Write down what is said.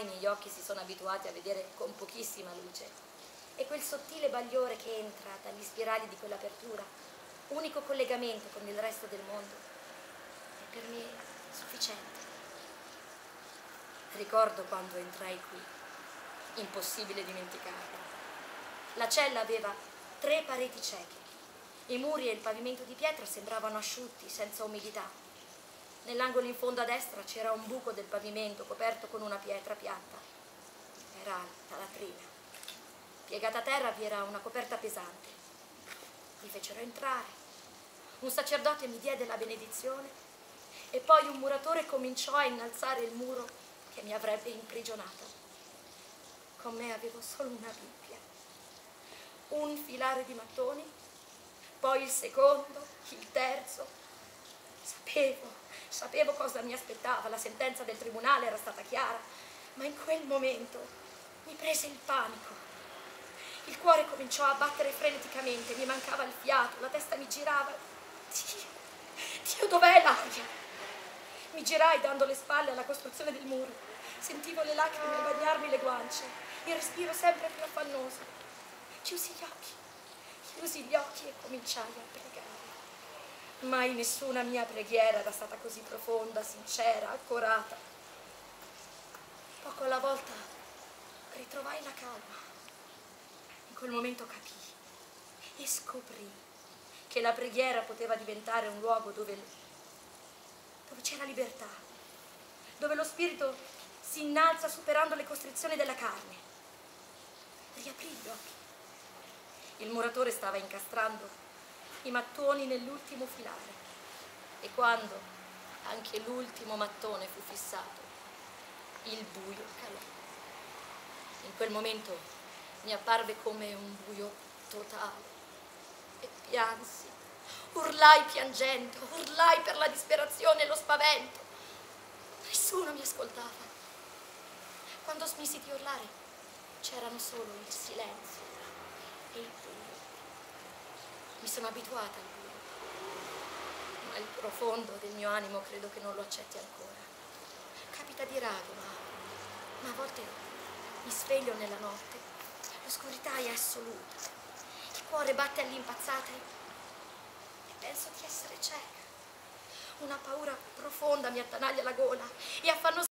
I miei occhi si sono abituati a vedere con pochissima luce e quel sottile bagliore che entra dagli spirali di quell'apertura, unico collegamento con il resto del mondo, è per me sufficiente. Ricordo quando entrai qui, impossibile dimenticarlo. La cella aveva tre pareti cieche, i muri e il pavimento di pietra sembravano asciutti, senza umidità Nell'angolo in fondo a destra c'era un buco del pavimento coperto con una pietra piatta. Era alta, latrina. Piegata a terra vi era una coperta pesante. Mi fecero entrare. Un sacerdote mi diede la benedizione e poi un muratore cominciò a innalzare il muro che mi avrebbe imprigionata. Con me avevo solo una Bibbia, un filare di mattoni, poi il secondo, il terzo. Sapevo Sapevo cosa mi aspettava, la sentenza del tribunale era stata chiara, ma in quel momento mi prese il panico. Il cuore cominciò a battere freneticamente, mi mancava il fiato, la testa mi girava. Dio, Dio, dov'è l'aria? Mi girai dando le spalle alla costruzione del muro. Sentivo le lacrime bagnarmi le guance, il respiro sempre più affannoso. Chiusi gli occhi, chiusi gli occhi e cominciai a pregare. Mai nessuna mia preghiera era stata così profonda, sincera, accorata. Poco alla volta ritrovai la calma. In quel momento capii e scoprì che la preghiera poteva diventare un luogo dove, dove c'era libertà, dove lo spirito si innalza superando le costrizioni della carne. Riaprì gli occhi. Il muratore stava incastrando i mattoni nell'ultimo filare e quando anche l'ultimo mattone fu fissato, il buio calò. In quel momento mi apparve come un buio totale e piansi. Urlai piangendo, urlai per la disperazione e lo spavento. Nessuno mi ascoltava. Quando smisi di urlare c'erano solo il silenzio e il buio. Mi sono abituata al buio, ma il profondo del mio animo credo che non lo accetti ancora. Capita di rado, ma, ma a volte mi sveglio nella notte, l'oscurità è assoluta, il cuore batte all'impazzata e penso di essere cieca. Una paura profonda mi attanaglia la gola e affannosa